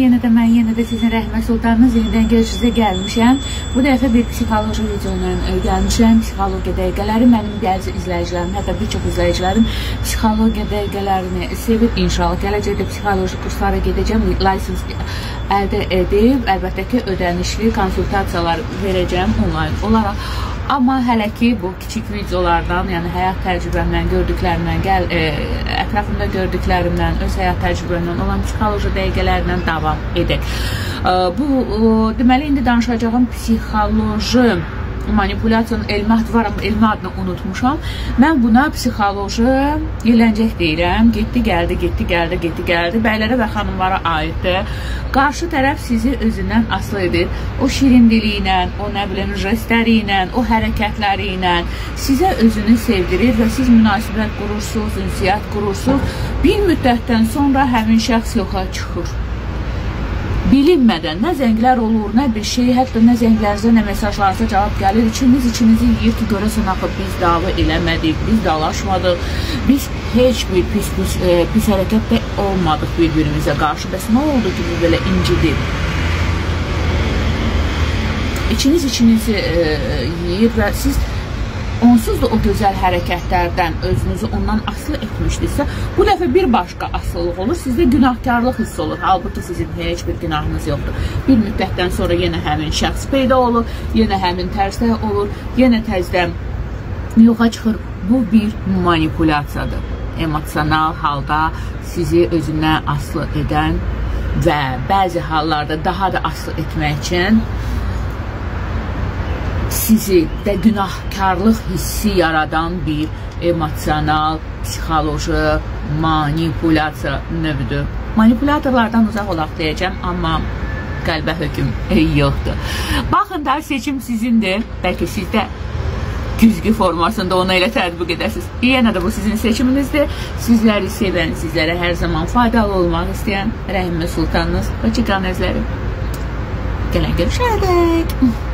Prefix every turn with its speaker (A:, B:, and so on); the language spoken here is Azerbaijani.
A: yenə də mən yenə də sizin rəhmət sultanınız yenidən görüşünüzə gəlmişəm. Bu dəfə bir psixoloji video ilə gəlmişəm. Psixologiya dəqiqələri mənim bəzi izləyicilərim, hətta bir çox izləyicilərim psixologiya dəqiqələrini sevib inşallah gələcəkdə psixoloji kurslara gedəcəm, lisens əldə edib, əlbəttə ki, ödənişli konsultasiyalar verəcəm onlayn olaraq. Amma hələ ki bu kiçik videolardan, yəni həyat təcrübəmdən, gördüklərimdən, gəl e, ətrafımda gördüklərimdən, öz həyat təcrübəmdən olan psixoloji dəqiqələrlə davam edək. E, bu e, deməli indi danışacağım psixoloji manipulyasiyanın elmi adı var, amma elmi adını unutmuşam. Mən buna psixoloji yələncək deyirəm. Getdi, gəldi, getdi, gəldi, getdi, gəldi. Bəylərə və xanımlara aiddir. Qarşı tərəf sizi özündən asılı edir. O şirin dili ilə, o nə bilim jestləri ilə, o hərəkətləri ilə sizə özünü sevdirir və siz münasibət qurursunuz, ünsiyyət qurursunuz. Bir müddətdən sonra həmin şəxs yoxa çıxır bilinmədən nə zənglər olur, nə bir şey, hətta nə zənglərinizə, nə mesajlarınıza cavab gəlir. İçiniz içinizi yeyir ki, görəsən axı biz dava eləmədik, biz dalaşmadıq, biz heç bir pis pis, e, pis hərəkətdə olmadıq bir-birimizə qarşı. Bəs nə oldu ki, bu belə incidir? İçiniz içinizi e, yeyir və siz onsuz da o gözəl hərəkətlərdən özünüzü ondan asılı etmişdinizsə, bu dəfə bir başqa asılılıq olur, sizdə günahkarlıq hiss olur. Halbuki sizin heç bir günahınız yoxdur. Bir müddətdən sonra yenə həmin şəxs peyda olur, yenə həmin tərzdə olur, yenə təzdən yoxa çıxır. Bu bir manipulyasiyadır. Emosional halda sizi özünə asılı edən və bəzi hallarda daha da asılı etmək üçün sizi də günahkarlıq hissi yaradan bir emosional, psixoloji manipulyasiya növüdür. Manipulyatorlardan uzaq olaq deyəcəm, amma qəlbə hökm yoxdur. Baxın da seçim sizindir. Bəlkə siz də güzgü formasında onu elə tətbiq edəsiniz. Yenə də bu sizin seçiminizdir. Sizləri sevən, sizlərə hər zaman faydalı olmaq istəyən Rəhimə Sultanınız, Bakı qanəzləri. Gələn görüşərək.